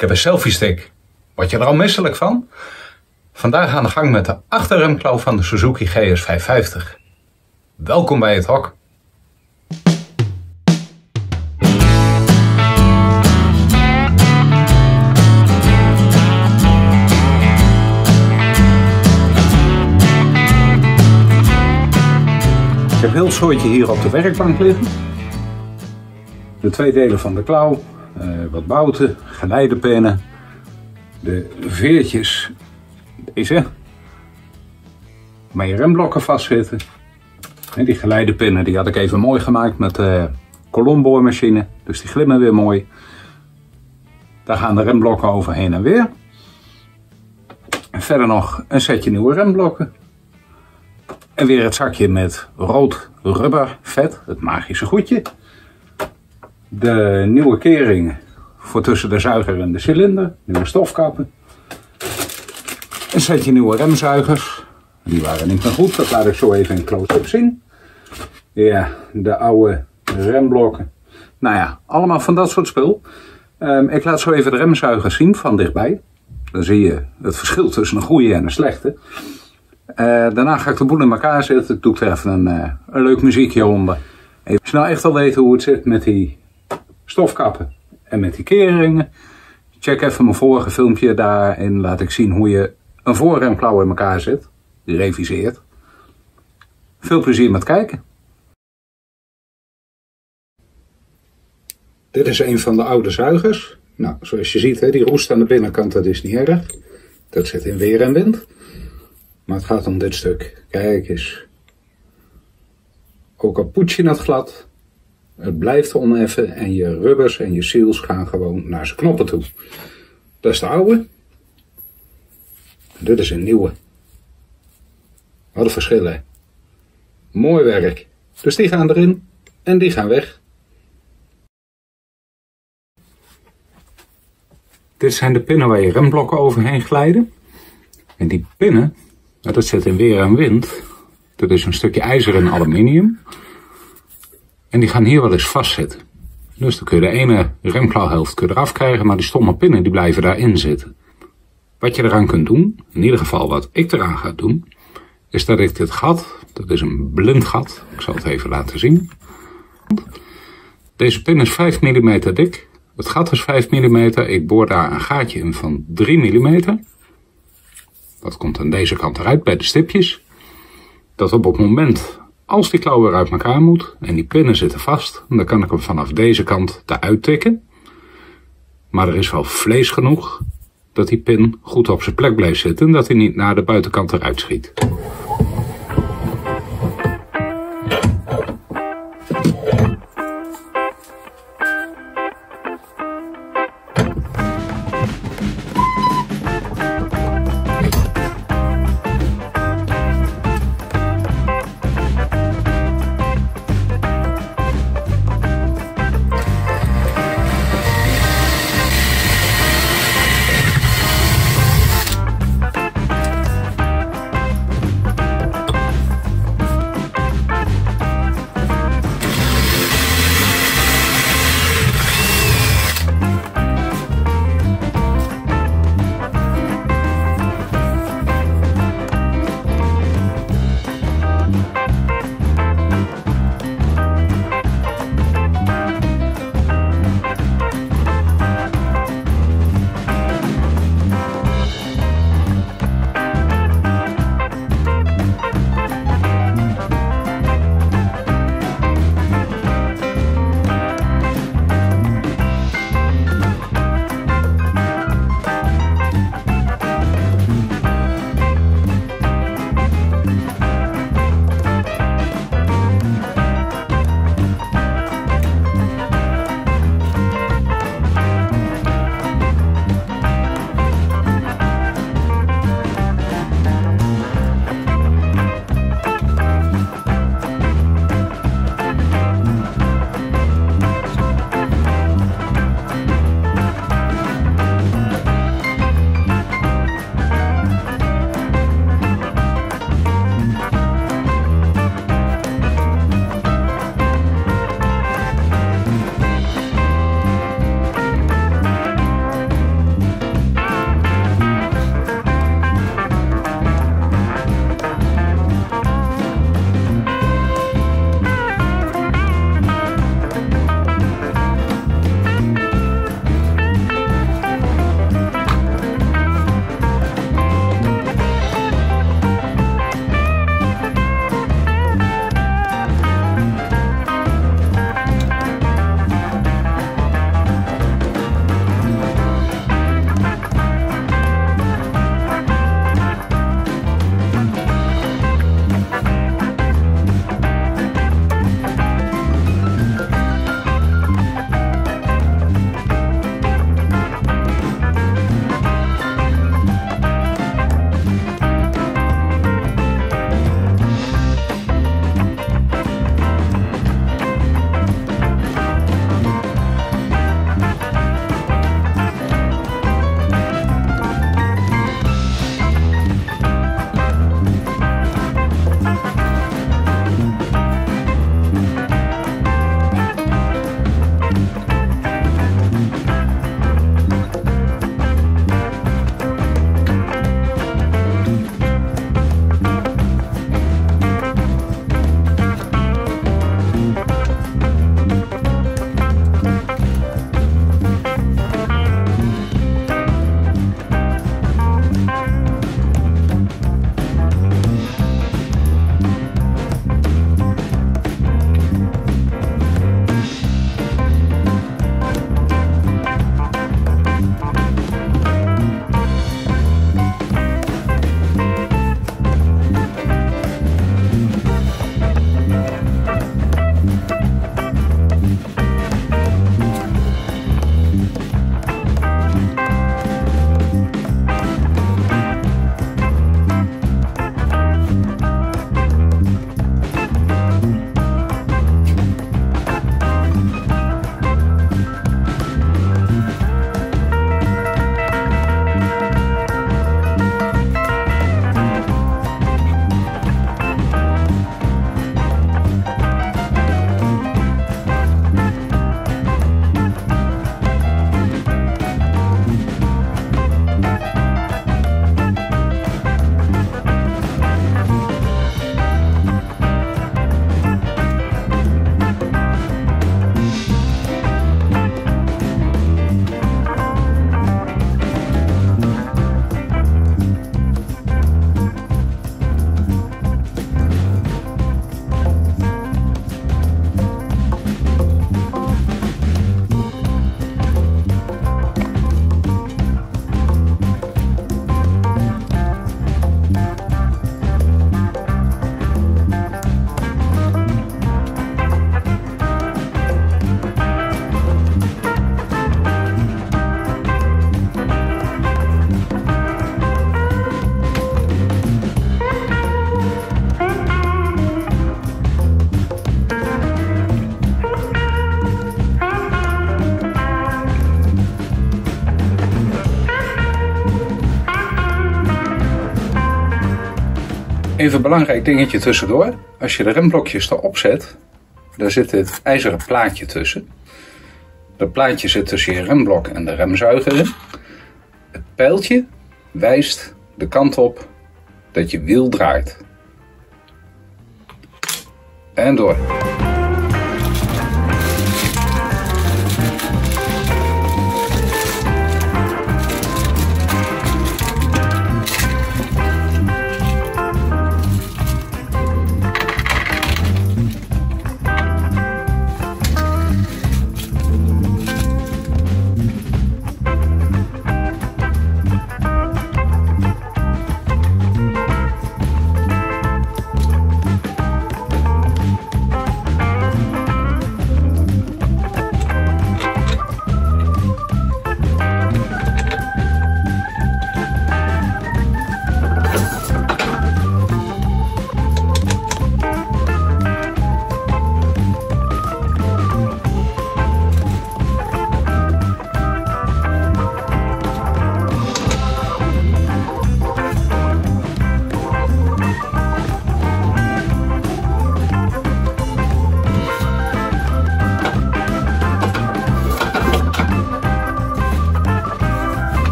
Ik heb een selfie stick. Word je er al misselijk van? Vandaag aan de gang met de achterremklauw van de Suzuki GS550. Welkom bij het hok. Ik heb heel soortje hier op de werkbank liggen. De twee delen van de klauw, wat bouten, geleidepennen, de veertjes, deze, waar je remblokken vastzitten. En die geleidepinnen die had ik even mooi gemaakt met de kolomboormachine, dus die glimmen weer mooi. Daar gaan de remblokken overheen en weer. En verder nog een setje nieuwe remblokken. En weer het zakje met rood rubber vet, het magische goedje. De nieuwe keringen voor tussen de zuiger en de cilinder, nieuwe stofkappen. Een setje nieuwe remzuigers. Die waren niet meer goed, dat laat ik zo even in close-up zien. Ja, de oude remblokken. Nou ja, allemaal van dat soort spul. Um, ik laat zo even de remzuigers zien van dichtbij. Dan zie je het verschil tussen een goede en een slechte. Uh, daarna ga ik de boel in elkaar zetten. Doe ik even een, uh, een leuk muziekje onder. Even snel echt al weten hoe het zit met die stofkappen en met die keringen. Check even mijn vorige filmpje. Daarin laat ik zien hoe je een voorremklauw in elkaar zet. Die reviseert. Veel plezier met kijken. Dit is een van de oude zuigers. Nou, zoals je ziet, die roest aan de binnenkant, dat is niet erg. Dat zit in weer en wind. Maar het gaat om dit stuk. Kijk eens. Ook al poets je het glad, het blijft oneffen en je rubbers en je seals gaan gewoon naar zijn knoppen toe. Dat is de oude. Dit is een nieuwe. Wat een verschil hè. Mooi werk. Dus die gaan erin en die gaan weg. Dit zijn de pinnen waar je remblokken overheen glijden. En die pinnen, dat zit in weer en wind. Dat is een stukje ijzer en aluminium. En die gaan hier wel eens vastzitten. Dus dan kun je de ene remklauwhelft kun eraf krijgen, maar die stomme pinnen die blijven daarin zitten. Wat je eraan kunt doen, in ieder geval wat ik eraan ga doen, is dat ik dit gat, dat is een blind gat, ik zal het even laten zien. Deze pin is 5 mm dik, het gat is 5 mm, ik boor daar een gaatje in van 3 mm. Dat komt aan deze kant eruit bij de stipjes. Dat op het moment als die klauw weer uit elkaar moet en die pinnen zitten vast, dan kan ik hem vanaf deze kant eruit tikken. Maar er is wel vlees genoeg dat die pin goed op zijn plek blijft zitten en dat hij niet naar de buitenkant eruit schiet. Even een belangrijk dingetje tussendoor. Als je de remblokjes erop zet, daar zit dit ijzeren plaatje tussen. Dat plaatje zit tussen je remblok en de remzuiger in. Het pijltje wijst de kant op dat je wiel draait. En door.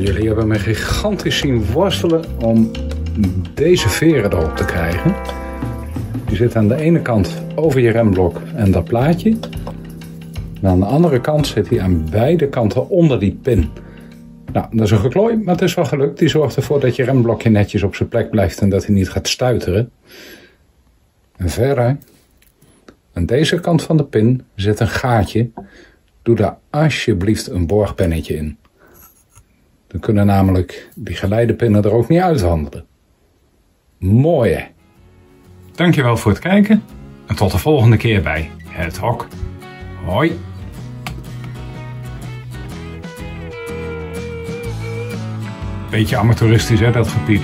Jullie hebben me gigantisch zien worstelen om deze veren erop te krijgen. Die zit aan de ene kant over je remblok en dat plaatje. En aan de andere kant zit hij aan beide kanten onder die pin. Nou, dat is een geklooi, maar het is wel gelukt. Die zorgt ervoor dat je remblokje netjes op zijn plek blijft en dat hij niet gaat stuiteren. En verder, aan deze kant van de pin zit een gaatje. Doe daar alsjeblieft een borgpennetje in. Dan kunnen namelijk die geleidepinnen er ook niet uithandelen. Mooi hè? Dankjewel voor het kijken en tot de volgende keer bij Het Hok. Hoi! Beetje amateuristisch hè, dat gepiep.